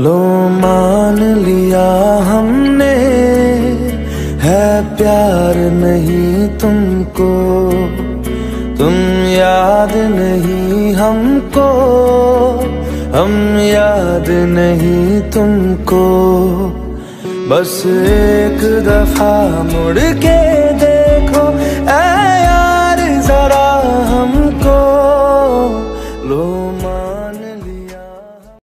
लो मान लिया हमने, है प्यार नहीं तुमको, तुम याद नहीं हमको, हम याद नहीं तुमको। बस एक दफ़ा मुड़ के देखो, ऐ यार जरा हमको, लो मान